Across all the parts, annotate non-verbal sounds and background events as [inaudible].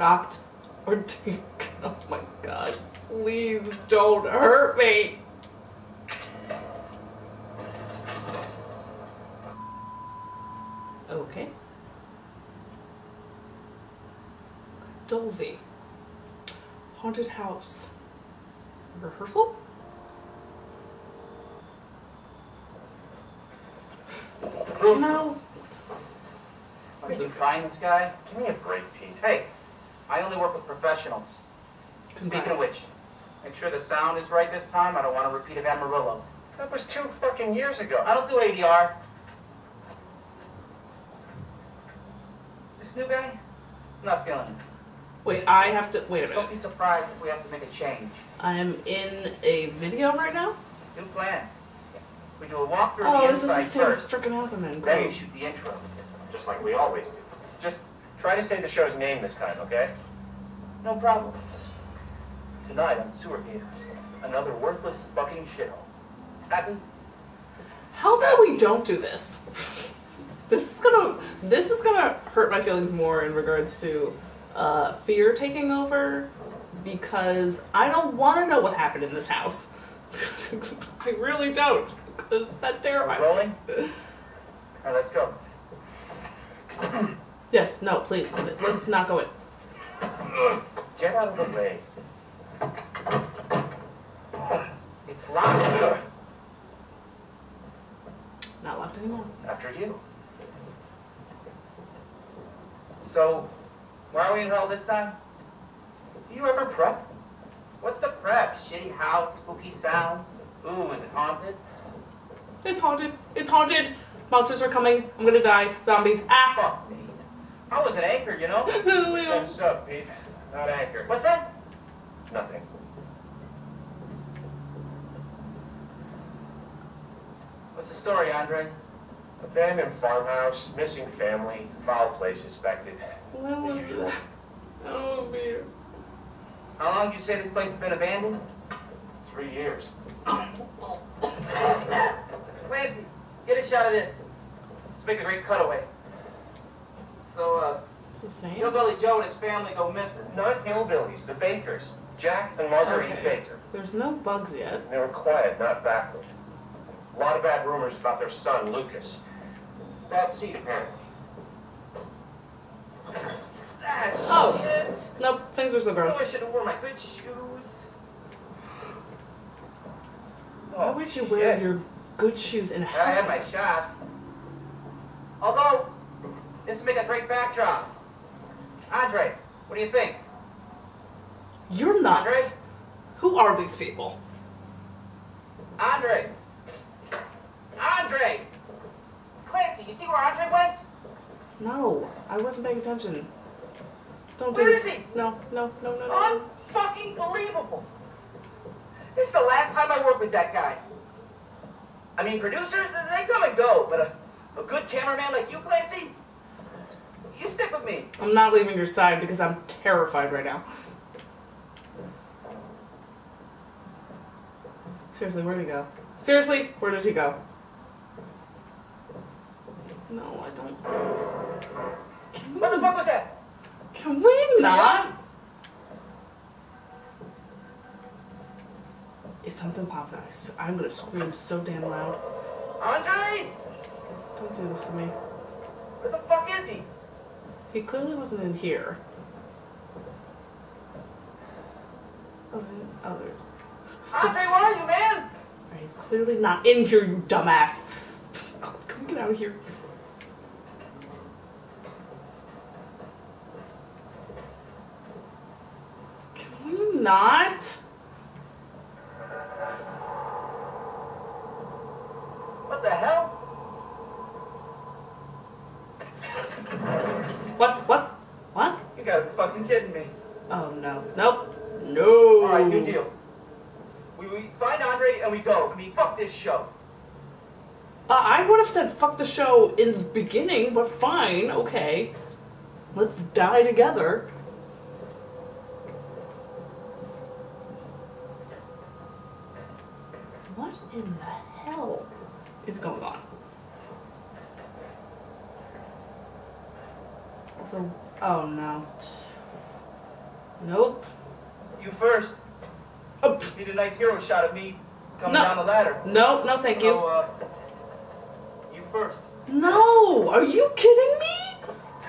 shocked, or. [laughs] oh my god. Please don't hurt me! Okay. Dolby. Haunted house. Rehearsal? You know, Are you this guy? Give me a break, Pete. Hey, I only work with professionals. Speaking of congrats. which, make sure the sound is right this time. I don't want a repeat of Amarillo. That was two fucking years ago. I don't do ADR. This new guy? I'm not feeling it. Wait, I have to. Wait a minute. Don't be surprised if we have to make a change. I am in a video right now? New plan. We do a walkthrough Oh, of this is the same freaking house I'm in. Then we shoot the intro. Just like we always do. Just try to say the show's name this time, okay? No problem. Tonight on Sewer Gators, another worthless fucking shithole. Happy? How about we don't do this? This is gonna this is gonna hurt my feelings more in regards to uh, fear taking over because I don't want to know what happened in this house. [laughs] I really don't because that terrifies Rolling? All right, let's go. [clears throat] Yes, no, please, let's not go in. Get out of the way. It's locked. Not locked anymore. After you. So, why are we in hell this time? Do you ever prep? What's the prep? Shitty house, spooky sounds? Ooh, is it haunted? It's haunted. It's haunted. Monsters are coming. I'm gonna die. Zombies. Ah. Fuck me. I was an anchor, you know? [laughs] What's up, Pete? Not anchor. What's that? Nothing. What's the story, Andre? Abandoned farmhouse, missing family, foul play suspected. When The was usual. that? Oh, man. How long did you say this place has been abandoned? Three years. [coughs] Clancy, get a shot of this. Let's make a great cutaway. So, It's the same. Hillbilly Joe and his family go missing. Not hillbillies, the Bakers. Jack and Marguerite Okay. Baker. There's no bugs yet. They were quiet, not backward. A lot of bad rumors about their son, Lucas. Bad seed, apparently. Ah, Oh. shit. Nope, things were so Oh, gross. I should have worn my good shoes. Why would you wear your good shoes in a house? I had my house? shot. Although, this would make a great backdrop. Andre, what do you think? You're nuts. Andre? Who are these people? Andre! Andre! Clancy, you see where Andre went? No, I wasn't paying attention. Don't do Where this. is he? No, no, no, no, no. Unfucking believable! This is the last time I work with that guy. I mean, producers, they come and go, but a, a good cameraman like you, Clancy, you stick with me. I'm not leaving your side because I'm terrified right now. Seriously, where'd he go? Seriously, where did he go? No, I don't. Can we, What the fuck was that? can we not? If something pops out, I'm gonna scream so damn loud. Andre? Don't do this to me. Where the fuck is he? He clearly wasn't in here. Oh, and others. Andre, where are you, man? Alright, he's clearly not in here, you dumbass. Can we get out of here? Can we not? fuck the show in the beginning, but fine, okay. Let's die together. What in the hell is going on? So, oh no. Nope. You first. Oh. Need a nice hero shot of me coming no. down the ladder. No, no, thank so, you. Uh, first. No, are you kidding me?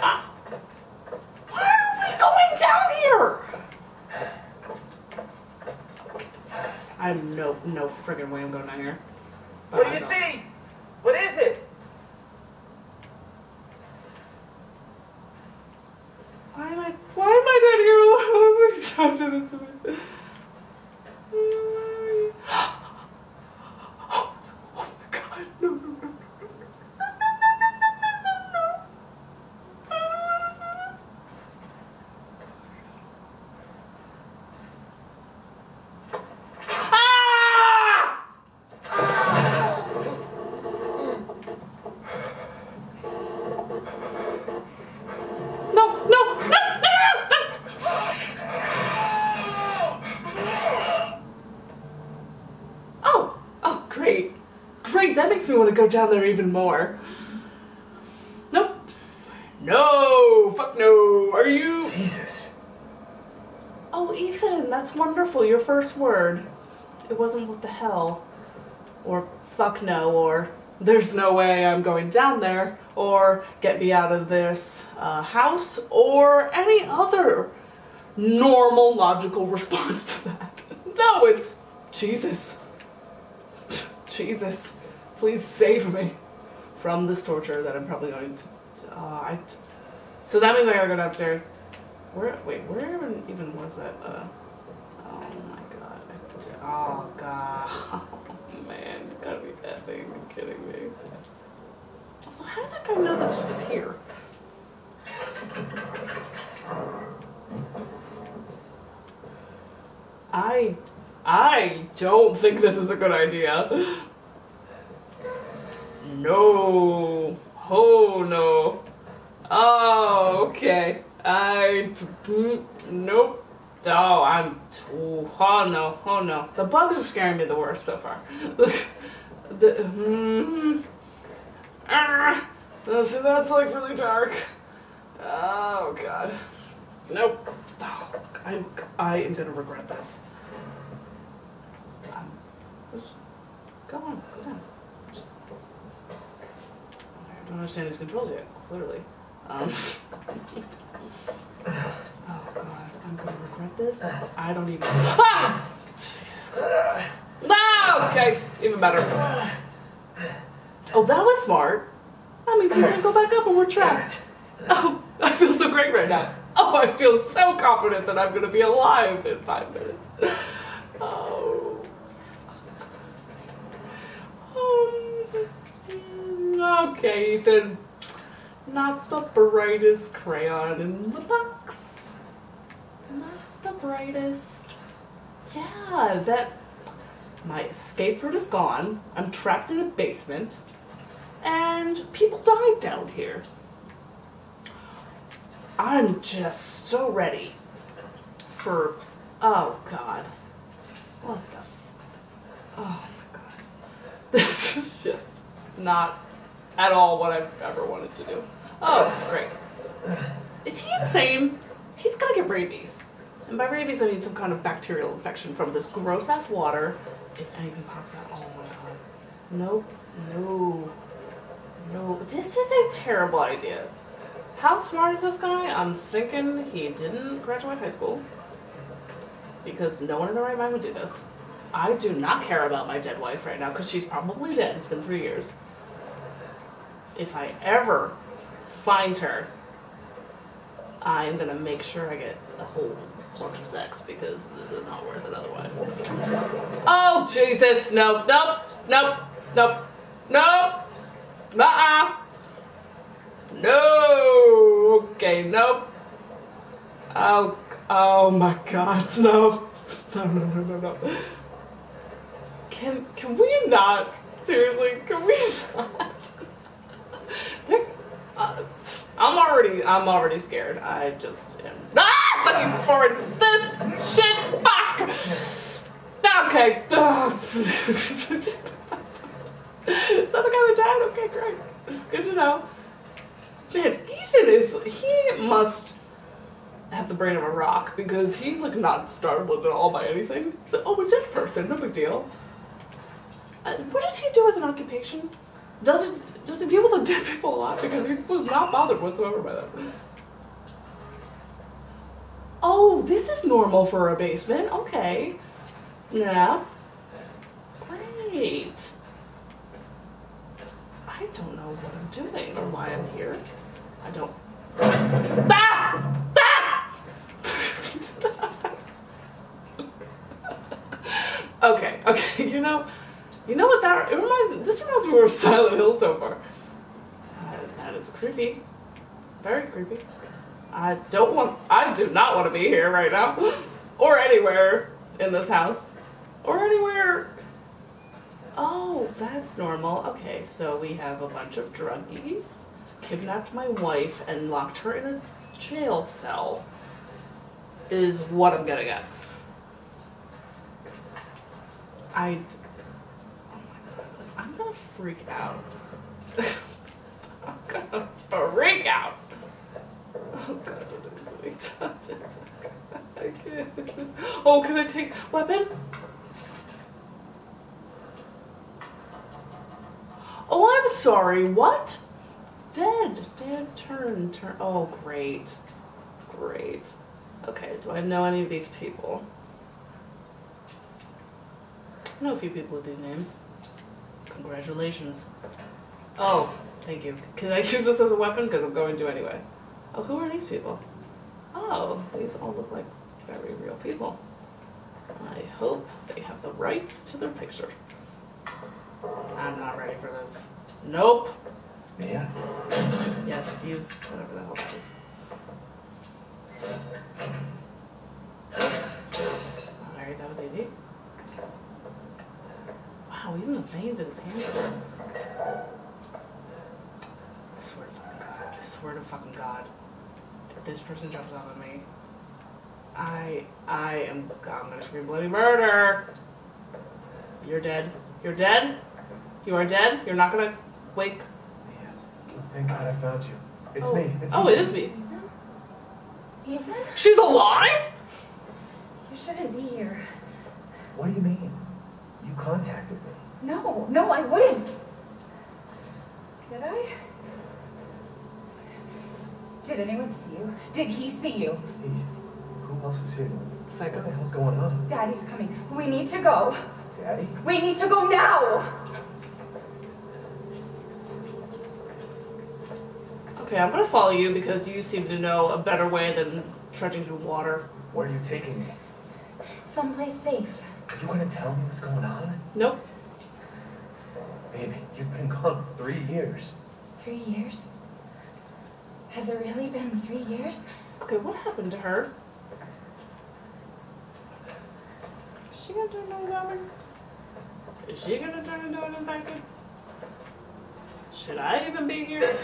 Uh, why are we going down here? I have no, no friggin' way I'm going down here. But What do you see? What is it? Why am I, why am I down here? Please don't do this to me. Great, that makes me want to go down there even more. Nope. No, fuck no. Are you? Jesus. Oh, Ethan, that's wonderful. Your first word. It wasn't what the hell. Or fuck no, or there's no way I'm going down there, or get me out of this uh, house, or any other normal, logical response to that. [laughs] No, it's Jesus. [laughs] Jesus, please save me from this torture that I'm probably going to. Uh, I, so that means I gotta go downstairs. Where? Wait, where even, was that? Uh, oh my god. Oh god. [laughs] Man, gotta be kidding me. Also, how did that guy know that this was here? I, I don't think this is a good idea. No. Oh no. Oh, okay. I. mm, Nope. Oh, I'm. Oh, oh no. Oh no. The bugs are scaring me the worst so far. [laughs] the. Mm, ah, so that's like really dark. Oh god. Nope. Oh, I'm. I am gonna regret this. Just go on. Go down. I don't understand his controls yet, clearly. Um, [laughs] oh god, I'm gonna regret this. [sighs] I don't even. [sighs] Ah! Ah, okay, even better. Oh, that was smart. That means we can go back up and we're trapped. Oh, I feel so great right now. Oh, I feel so confident that I'm gonna be alive in five minutes. Oh. Um, okay, then. Not the brightest crayon in the box. Not the brightest. Yeah, that. My escape route is gone. I'm trapped in a basement. And people died down here. I'm just so ready for. Oh, God. What the. Oh, my God. [laughs] This is just not at all what I've ever wanted to do. Oh, great. Is he insane? He's gonna get rabies. And by rabies, I mean some kind of bacterial infection from this gross ass water. If anything pops out, oh my god. Nope, no, no. This is a terrible idea. How smart is this guy? I'm thinking he didn't graduate high school. Because no one in their right mind would do this. I do not care about my dead wife right now because she's probably dead. It's been three years. If I ever find her, I'm gonna make sure I get a whole bunch of sex because this is not worth it otherwise. Oh Jesus! Nope! Nope! Nope! Nope! Nope! Nuh-uh! No! Okay, nope. Oh, oh my God, [laughs] no! No, no, no, no, no. Can can we not? Seriously, can we [laughs] not? Uh, I'm already I'm already scared. I just am not looking forward to this shit. Fuck. Okay. [laughs] Is that the guy that died? Okay, great. Good to know. Man, Ethan is he must have the brain of a rock because he's like not startled at all by anything. He's like, oh, it's in person, no big deal. Uh, what does he do as an occupation? Does it does he deal with the dead people a lot? Because he was not bothered whatsoever by that. Oh, this is normal for a basement. Okay. Yeah. Great. I don't know what I'm doing or why I'm here. I don't. Ah! Ah! [laughs] okay, okay. [laughs] You know, you know what that it reminds. This reminds me of Silent Hill so far. Uh, that is creepy. Very creepy. I don't want. I do not want to be here right now, or anywhere in this house, or anywhere Oh, that's normal. Okay, so we have a bunch of druggies, kidnapped my wife, and locked her in a jail cell. Is what I'm getting at. I. d- Oh my god. I'm gonna [laughs] freak out. I'm gonna freak out. Oh god? I can't. Oh, can I take weapon? Oh, I'm sorry. What? Dead. Dead turn. Turn. Oh, great. Great. Okay, do I know any of these people? I know a few people with these names. Congratulations. Oh, thank you. Can I [laughs] use this as a weapon? Because I'm going to anyway. Oh, who are these people? Oh, these all look like very real people. I hope they have the rights to their picture. I'm not ready for this. Nope. Yeah. Yes, use whatever the hell that is. Alright, that was easy. Wow, even the veins in his hands are. I swear to fucking God. I swear to fucking God. If this person jumps out at me, I I am I'm gonna scream bloody murder. You're dead. You're dead? You are dead? You're not gonna wake Mia. Thank God I found you. It's oh. me. It's oh, you. it is me. Ethan? Ethan? She's alive? You shouldn't be here. What do you mean? You contacted me. No, no, I wouldn't. Did I? Did anyone see you? Did he see you? Hey, who else is here? What the Psycho. hell's going on? Daddy's coming. We need to go. Daddy? We need to go now. Okay, I'm gonna follow you because you seem to know a better way than trudging through water. Where are you taking me? Someplace safe. Are you gonna tell me what's going on? Nope. Baby, you've been gone three years. Three years? Has it really been three years? Okay, what happened to her? Is she gonna turn into a woman? Is she gonna turn into an infected? Should I even be here?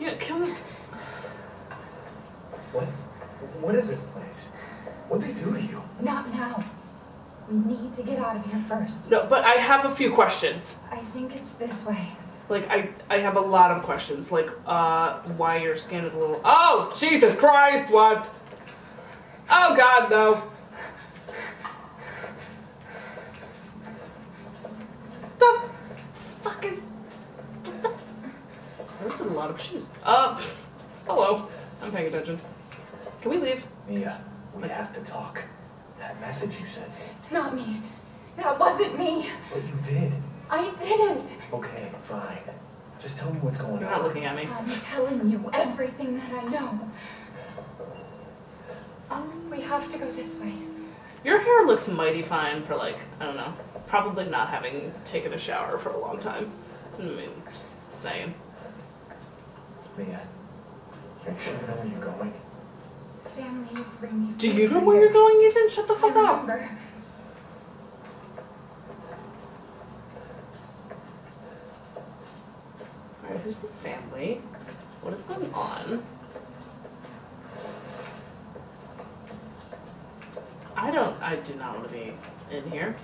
Yeah, come. What? What is this place? What'd they do to you? Not now. We need to get out of here first. No, but I have a few questions. I think it's this way. Like I, I have a lot of questions. Like, uh, why your skin is a little. Oh, Jesus Christ! What? Oh God, no. The fuck is? what the- Those are a lot of shoes. Uh, hello. I'm paying attention. Can we leave? Mia, we have to talk. That message you sent me. Not me. That wasn't me. But you did. I didn't. Okay, fine. Just tell me what's going You're on. not looking at me. I'm telling you everything that I know. Um, We have to go this way. your hair looks mighty fine for like I don't know, probably not having taken a shower for a long time. I mean, just saying. Mia, are you sure you know where you're going? Family used to bring me. Do you know where you're going, Ethan? Shut the I fuck up. remember. Alright, who's the family? What is going on? I don't. I do not want to be in here.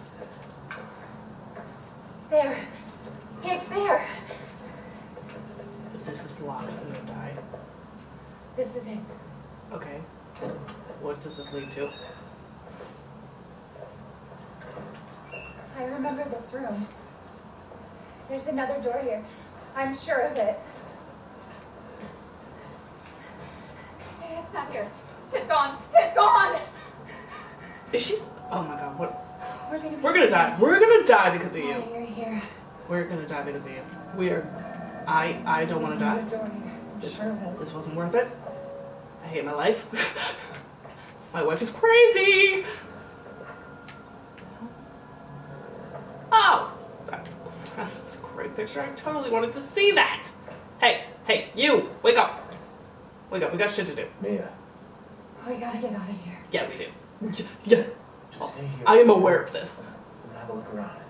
There. It's there. If this is locked, I'm gonna die. This is it. Okay. What does this lead to? I remember this room. There's another door here. I'm sure of it. It's not here. It's gone. It's gone. Is she? Oh my god! What? We're gonna We're gonna die. We're gonna die because of you. you're here. We're gonna die because of you. We are. I. I don't want to die. door here. I'm This, sure of it. this wasn't worth it. I hate my life. [laughs] my wife is crazy. Oh, that's that's a great picture. I totally wanted to see that. Hey, hey, you, wake up. Wake up. We got shit to do. Mia, Oh, we gotta get out of here. Yeah, we do. Yeah, yeah. just stay here. I am aware of this. We'll have a look around.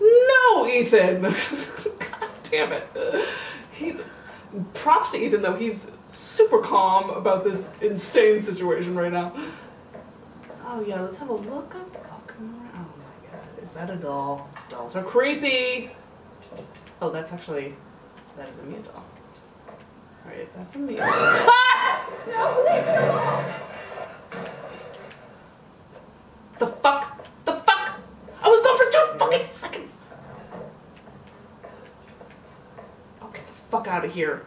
No, Ethan. [laughs] God damn it. He's props to Ethan though. He's super calm about this insane situation right now. Oh yeah, let's have a look up. around. Oh my god, is that a doll? Dolls are creepy. Oh, that's actually that is a Mia doll. Alright, that's a Mia. [laughs] Ah! The fuck? The fuck? I was gone for two fucking seconds. Oh, get the fuck out of here.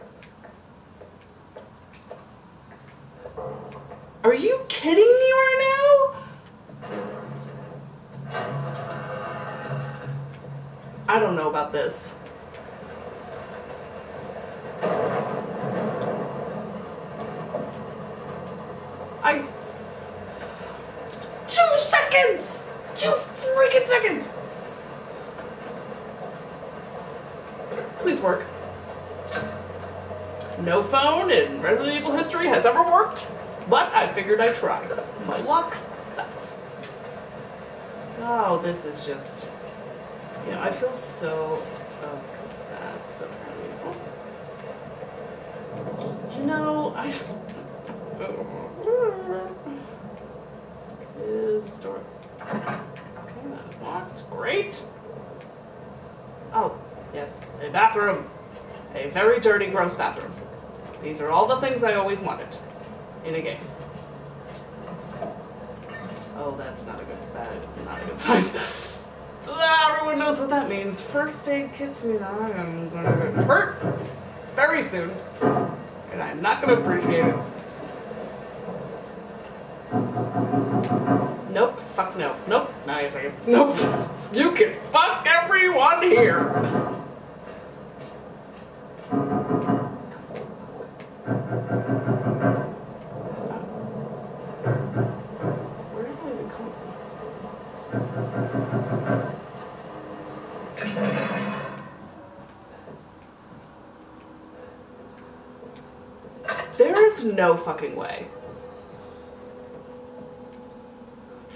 Are you kidding me right now? I don't know about this. I. Two seconds! Two freaking seconds! Please work. No phone in Resident Evil history has ever worked, but I figured I'd try. My luck sucks. Oh, this is just. You know, I feel so. Oh, that's so unusual. Oh, you know, I. Is the door. Okay, that is locked. Great. Oh, yes, a bathroom. A very dirty, gross bathroom. These are all the things I always wanted in a game. Oh, that's not a good. That is not a good sign. [laughs] Everyone knows what that means. First aid kits mean I am gonna get hurt very soon, and I'm not gonna appreciate it. Nope. Fuck no. Nope. Saying nope. [laughs] You can fuck everyone here. Where is that even coming from? There is no fucking way.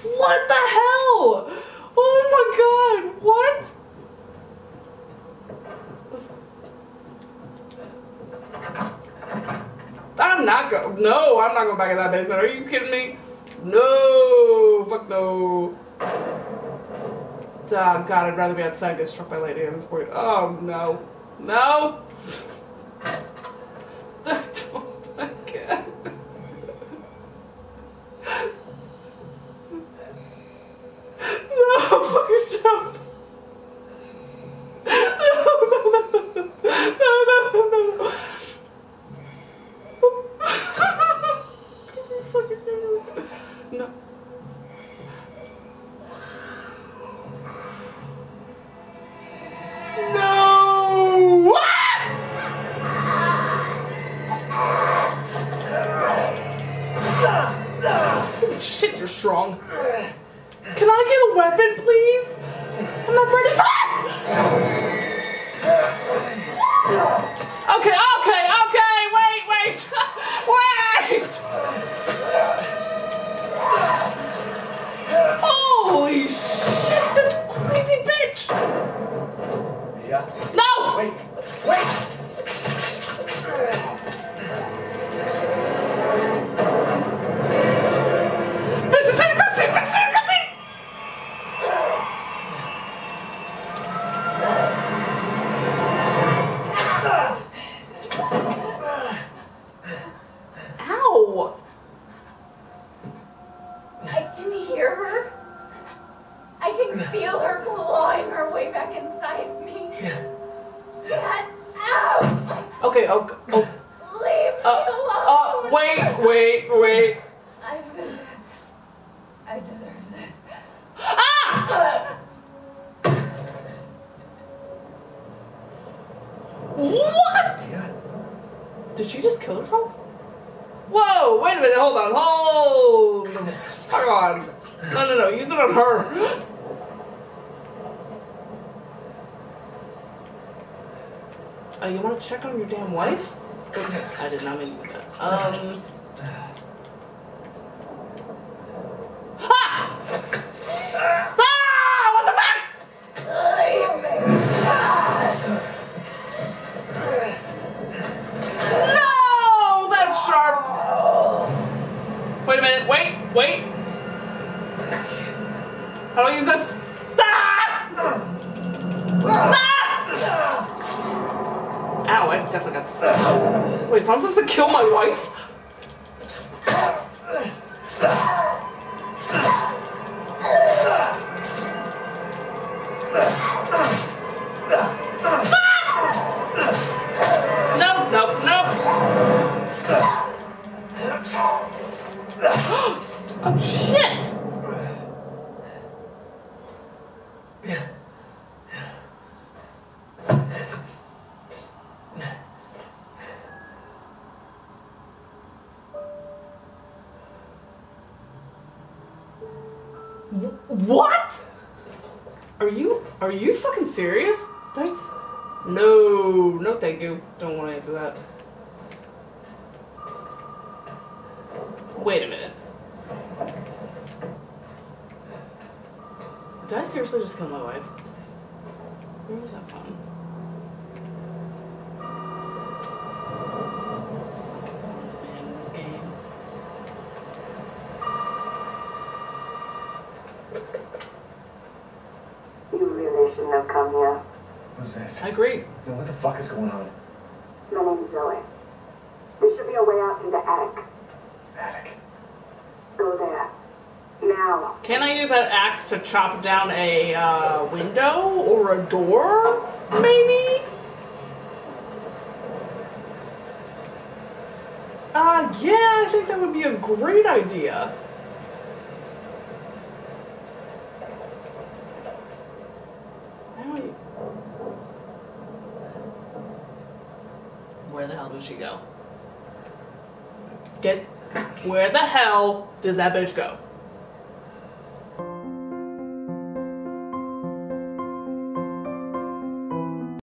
What the hell? Oh my god, what? I'm not go. No, I'm not going back in that basement. Are you kidding me? No, fuck no. Oh, God, I'd rather be outside and get struck by lightning at this point. Oh no, no. Oh, oh. Leave me uh, alone. Uh, wait, wait, wait. I, I deserve this. Ah! what? Yeah. Did she just kill herself? Whoa, wait a minute, hold on, hold on. Hang on. No, no, no, use it on her. Oh, you want to check on your damn wife? I did not mean to do that. Um. Ha! What? Are you are you fucking serious? That's no, no thank you. Don't want to answer that. Wait a minute. Did I seriously just kill my wife? Where was that from? Fucking phones, man, in this game. You really shouldn't have come here. Who's this? I agree. Yo, what the fuck is going on? My name's Zoe. There should be a way out through the attic. Attic. Go there. Now. Can I use that axe to chop down a uh, window or a door? Maybe? Uh, yeah, I think that would be a great idea. I don't- Where the hell did she go? Get. Where the hell did that bitch go?